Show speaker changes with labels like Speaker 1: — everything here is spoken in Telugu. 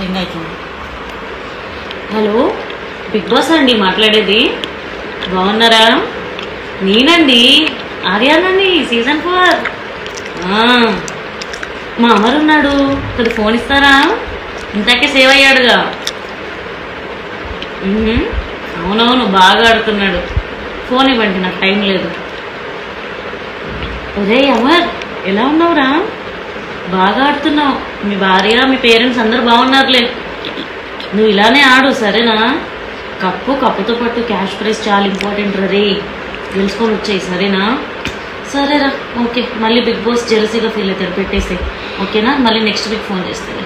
Speaker 1: రింగ్ అవుతుంది హలో బిగ్ బాస్ అండి మాట్లాడేది. బాగున్నారా? నేనండి. ఆర్యానండి సీజన్ ఫోర్. మా అమర్ ఉన్నాడు. కొద్ది ఫోన్ ఇస్తారా? ఇంతకే సేవ్ అయ్యాడుగా. అవునవును బాగా ఆడుతున్నాడు. ఫోన్ ఇవ్వండి నాకు టైం లేదు. ఒరే అమర్ ఎలా ఉన్నావురా? బాగా ఆడుతున్నావు. మీ భార్య మీ పేరెంట్స్ అందరు బాగున్నారులే. నువ్వు ఇలానే ఆడు సరేనా? కప్పు కప్పుతో పాటు క్యాష్ ప్రైస్ చాలా ఇంపార్టెంట్ రే గెలుచుకొని వచ్చాయి సరేనా? సరేరా ఓకే. మళ్ళీ బిగ్ బాస్ జెలసీగా ఫీల్ అవుతారు పెట్టేసి ఓకేనా? మళ్ళీ నెక్స్ట్ వీక్ ఫోన్ చేస్తే ఓకే.